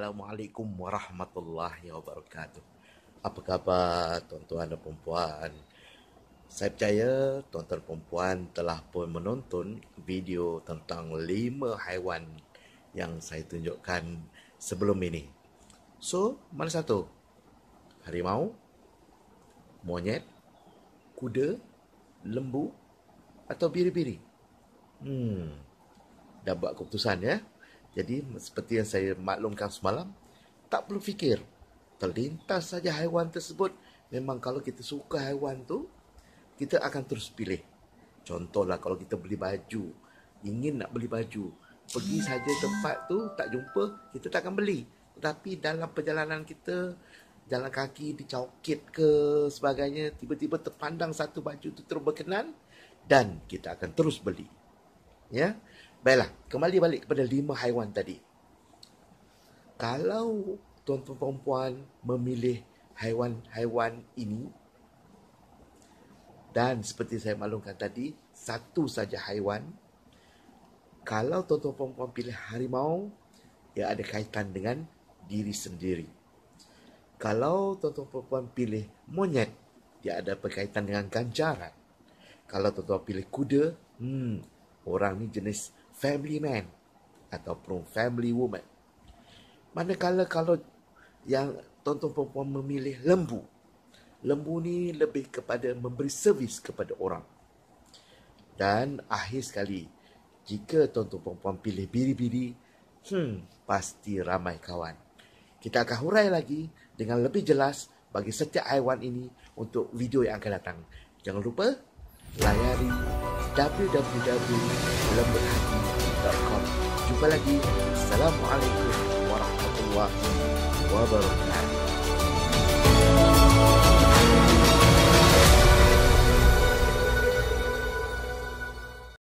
Assalamualaikum warahmatullahi wabarakatuh. Apa khabar tuan-tuan dan puan-puan? Saya percaya tuan-tuan dan puan telah pun menonton video tentang lima haiwan yang saya tunjukkan sebelum ini. So, mana satu? Harimau, monyet, kuda, lembu atau biri-biri? Hmm, dah buat keputusan ya. Jadi seperti yang saya maklumkan semalam, tak perlu fikir. Terlintas saja haiwan tersebut. Memang kalau kita suka haiwan tu, kita akan terus pilih. Contohlah kalau kita beli baju, ingin nak beli baju, pergi saja tempat tu tak jumpa, kita tak akan beli. Tetapi dalam perjalanan kita, jalan kaki dicokit ke sebagainya, tiba-tiba terpandang satu baju tu terus berkenan dan kita akan terus beli. Ya. Baiklah, kembali balik kepada lima haiwan tadi. Kalau tuan-tuan perempuan memilih haiwan-haiwan ini dan seperti saya maklumkan tadi, satu saja haiwan. Kalau tuan-tuan perempuan pilih harimau, ia ada kaitan dengan diri sendiri. Kalau tuan-tuan perempuan pilih monyet, dia ada berkaitan dengan ganjaran. Kalau tuan-tuan pilih kuda, hmm, orang ni jenis family man ataupun family woman. Manakala kalau yang tuan-tuan perempuan memilih lembu. Lembu ni lebih kepada memberi servis kepada orang. Dan akhir sekali, jika tuan-tuan perempuan pilih biri-biri, hmm, pasti ramai kawan. Kita akan hurai lagi dengan lebih jelas bagi setiap haiwan ini untuk video yang akan datang. Jangan lupa layari www.lembuthati.com Jumpa lagi. Assalamualaikum warahmatullahi wabarakatuh.